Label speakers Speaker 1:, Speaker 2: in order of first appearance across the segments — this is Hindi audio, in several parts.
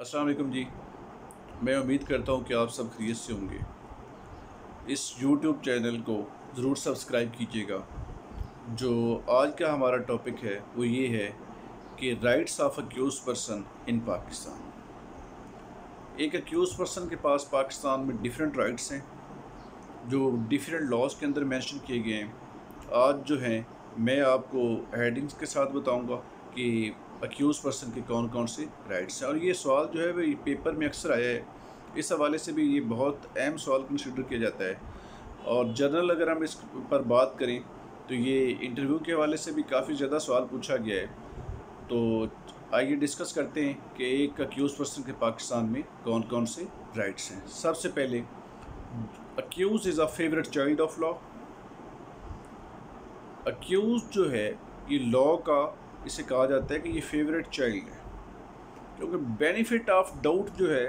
Speaker 1: अस्सलाम जी। मैं उम्मीद करता हूँ कि आप सब खरीत से होंगे। इस YouTube चैनल को ज़रूर सब्सक्राइब कीजिएगा। जो आज का हमारा टॉपिक है, वो ये है कि rights of accuse person in Pakistan एक अक्यूज़ पर्सन के पास पाकिस्तान में डिफरेंट राइट्स हैं, जो डिफरेंट लॉज के अंदर मेंशन किए गए हैं। आज जो हैं, मैं आपको हेडिंग्स के साथ बताऊँगा कि अक्यूज़ पर्सन के कौन कौन से राइट्स हैं? और ये सवाल जो है, वो पेपर में अक्सर आया है। इस हवाले से भी ये बहुत अहम सवाल कंसिडर किया जाता है। और जनरल अगर हम इस पर बात करें तो ये इंटरव्यू के हवाले से भी काफ़ी ज़्यादा सवाल पूछा गया है। तो आइए डिस्कस करते हैं कि एक अक्यूज़ पर्सन के पाकिस्तान में कौन कौन से राइट्स हैं। सबसे पहले accuse is a favourite child of law accuse जो है, ये लॉ का इसे कहा जाता है कि ये फेवरेट चाइल्ड है। क्योंकि बेनिफिट ऑफ़ डाउट जो है,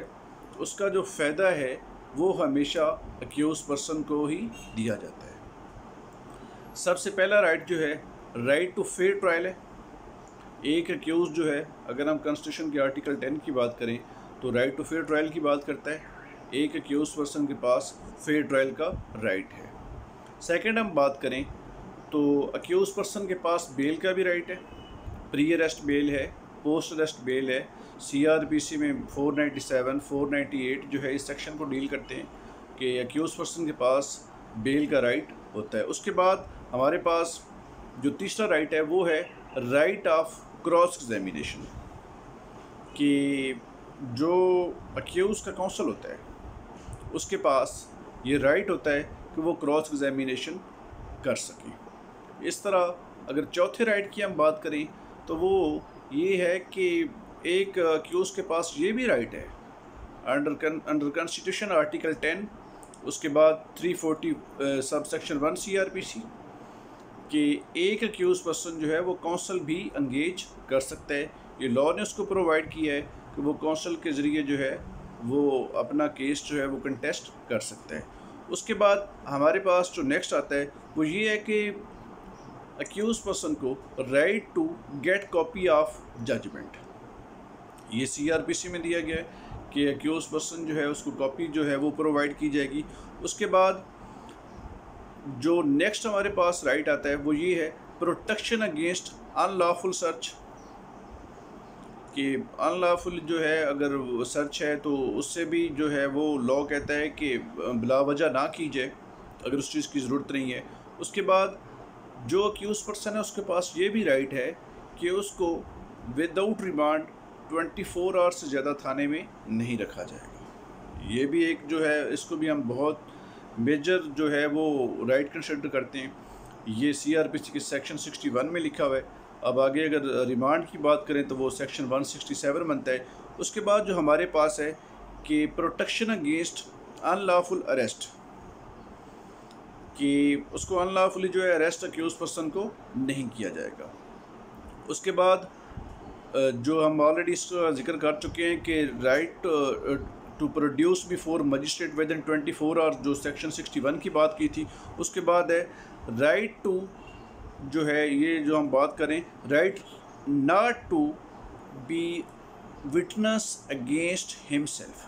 Speaker 1: उसका जो फ़ायदा है, वो हमेशा अक्यूज़ पर्सन को ही दिया जाता है। सबसे पहला राइट जो है राइट टू फेयर ट्रायल है। एक अक्यूज़ जो है, अगर हम कॉन्स्टिट्यूशन के आर्टिकल टेन की बात करें तो राइट टू फेयर ट्रायल की बात करता है। एक अक्यूज़ पर्सन के पास फेयर ट्रायल का राइट है। सेकेंड हम बात करें तो अक्यूज़ पर्सन के पास बेल का भी राइट है। प्री अरेस्ट बेल है। पोस्ट अरेस्ट बेल है सीआरपीसी में 497, 498 जो है इस सेक्शन को डील करते हैं कि अक्यूज़ पर्सन के पास बेल का राइट होता है। उसके बाद हमारे पास जो तीसरा राइट है वो है राइट ऑफ़ क्रॉस एग्जामिनेशन कि जो अक्यूज़ का काउंसिल होता है उसके पास ये राइट होता है कि वो क्रॉस एग्जामिनेशन कर सके। इस तरह अगर चौथे राइट की हम बात करें तो वो ये है कि एक क्यूज़ के पास ये भी राइट है। Under under constitution article ten उसके बाद three forty sub section one C R P C कि एक अक्यूज़ पर्सन जो है वो काउंसिल भी अंगेज कर सकता है। ये लॉ ने उसको प्रोवाइड किया है कि वो काउंसिल के ज़रिए जो है वो अपना केस जो है वो कंटेस्ट कर सकता है। उसके बाद हमारे पास जो नेक्स्ट आता है, वो ये है कि अक्यूज पर्सन को right to get copy of judgement ये सीआरपीसी में दिया गया है कि अक्यूज पर्सन जो है, उसको कॉपी जो है, वो प्रोवाइड की जाएगी। उसके बाद जो नेक्स्ट हमारे पास राइट आता है, वो ये है प्रोटेक्शन अगेंस्ट अनलॉफुल सर्च कि अनलॉफुल जो है, अगर सर्च है तो उससे भी जो है, वो लॉ कहता है कि बिला वजह ना की जाए, अगर उस चीज़ की ज़रूरत नहीं है। उसके बाद जो अक्यूज़ पर्सन है, उसके पास ये भी राइट है कि उसको विदाउट रिमांड 24 फोर आवर्स से ज़्यादा थाने में नहीं रखा जाएगा। ये भी एक जो है, इसको भी हम बहुत मेजर जो है, वो राइट कंसिडर करते हैं। ये सी आर पी सी के सेक्शन 61 में लिखा हुआ है। अब आगे अगर रिमांड की बात करें तो वो सेक्शन 167 बनता है। उसके बाद जो हमारे पास है कि प्रोटेक्शन अगेंस्ट अनलॉफुल अरेस्ट कि उसको अनलॉफुली जो है अरेस्ट अक्यूज पर्सन को नहीं किया जाएगा। उसके बाद जो हम ऑलरेडी इसका ज़िक्र कर चुके हैं कि right to produce before magistrate within twenty four hours जो सेक्शन सिक्सटी वन की बात की थी, उसके बाद है राइट टू जो है, ये जो हम बात करें right not to be witness against himself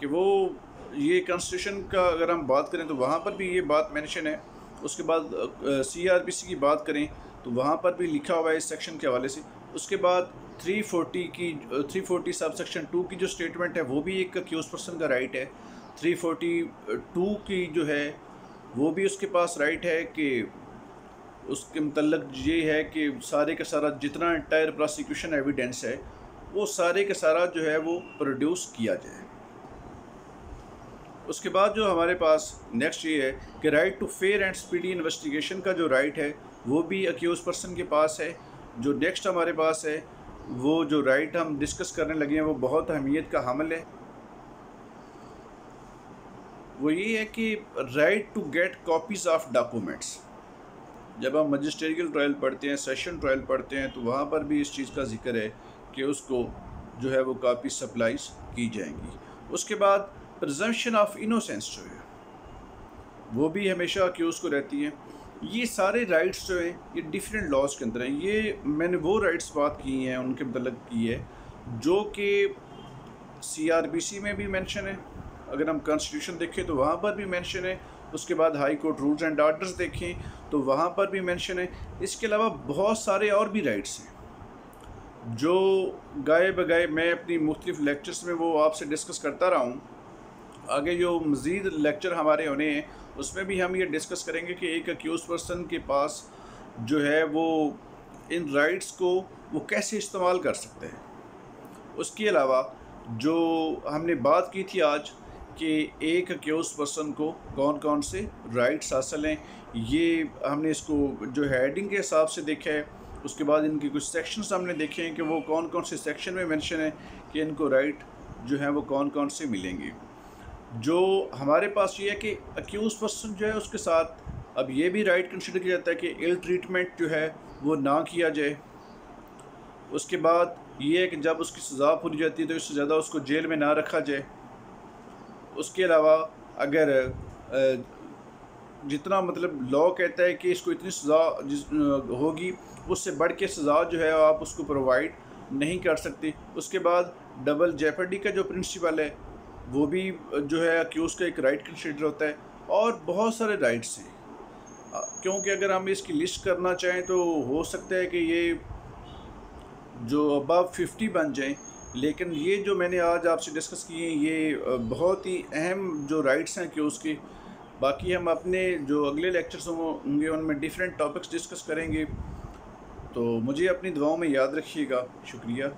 Speaker 1: कि वो ये कॉन्स्टिट्यूशन का अगर हम बात करें तो वहाँ पर भी ये बात मेंशन है। उसके बाद सी आर पी सी की बात करें तो वहाँ पर भी लिखा हुआ है इस सेक्शन के हवाले से। उसके बाद 340 की 340 सब सेक्शन टू की जो स्टेटमेंट है, वो भी एक क्यूज पर्सन का राइट है। 342 की जो है, वो भी उसके पास राइट है कि उसके मतलब ये है कि सारे का सारा जितना इंटायर प्रोसिक्यूशन एविडेंस है, वो सारे का सारा जो है वो प्रोड्यूस किया जाए। उसके बाद जो हमारे पास नेक्स्ट ये है कि right to fair and speedy investigation का जो राइट है, वो भी अक्यूज पर्सन के पास है। जो नेक्स्ट हमारे पास है, वो जो राइट हम डिस्कस करने लगे हैं, वो बहुत अहमियत का हमल है। वो ये है कि right to get copies of documents जब हम मजिस्ट्रियल ट्रायल पढ़ते हैं सेशन ट्रायल पढ़ते हैं तो वहाँ पर भी इस चीज़ का ज़िक्र है कि उसको जो है वो कापी सप्लाईज की जाएँगी। उसके बाद प्रजम्पशन ऑफ़ इनोसेंस जो है, वो भी हमेशा अक्यूज़ को रहती है। ये सारे राइट्स जो हैं, ये डिफरेंट लॉज के अंदर हैं। ये मैंने वो राइट्स बात की हैं, उनके मतलब की है, जो कि सीआरबीसी में भी मेंशन है। अगर हम कॉन्स्टिट्यूशन देखें तो वहाँ पर भी मेंशन है। उसके बाद high court rules and orders देखें तो वहाँ पर भी मेंशन है। इसके अलावा बहुत सारे और भी राइट्स हैं, जो गाए बगाए मैं अपनी मुख्तलिफ़ लेक्चर्स में वो आपसे डिस्कस करता रहा हूँ। आगे जो मज़ीद लेक्चर हमारे होने हैं, उसमें भी हम ये डिस्कस करेंगे कि एक अक्यूज़ पर्सन के पास जो है वो इन राइट्स को वो कैसे इस्तेमाल कर सकते हैं। उसके अलावा जो हमने बात की थी आज कि एक अक्यूज़ पर्सन को कौन कौन से राइट्स हासिल हैं, ये हमने इसको जो हेडिंग के हिसाब से देखा है, उसके बाद इनके कुछ सेक्शंस हमने देखे हैं कि वो कौन कौन से सेक्शन में मेंशन है कि इनको राइट जो है वो कौन कौन से मिलेंगे। जो हमारे पास ये है कि अक्यूज़ पर्सन जो है उसके साथ अब ये भी राइट कंसिडर किया जाता है कि इल ट्रीटमेंट जो है वो ना किया जाए। उसके बाद ये है कि जब उसकी सज़ा पूरी जाती है तो इससे ज़्यादा उसको जेल में ना रखा जाए। उसके अलावा अगर जितना मतलब लॉ कहता है कि इसको इतनी सज़ा होगी, उससे बढ़ के सज़ा जो है आप उसको प्रोवाइड नहीं कर सकते। उसके बाद डबल जेपडी का जो प्रिंसिपल है वो भी जो है कि उसका एक राइट कंसिडर होता है और बहुत सारे राइट्स हैं। क्योंकि अगर हम इसकी लिस्ट करना चाहें तो हो सकता है कि ये जो अब फिफ्टी बन जाएँ, लेकिन ये जो मैंने आज आपसे डिस्कस किए हैं, ये बहुत ही अहम जो राइट्स हैं कि उसकी बाकी हम अपने जो अगले लेक्चर्स होंगे, उनमें डिफरेंट टॉपिक्स डिस्कस करेंगे। तो मुझे अपनी दुआओं में याद रखिएगा। शुक्रिया।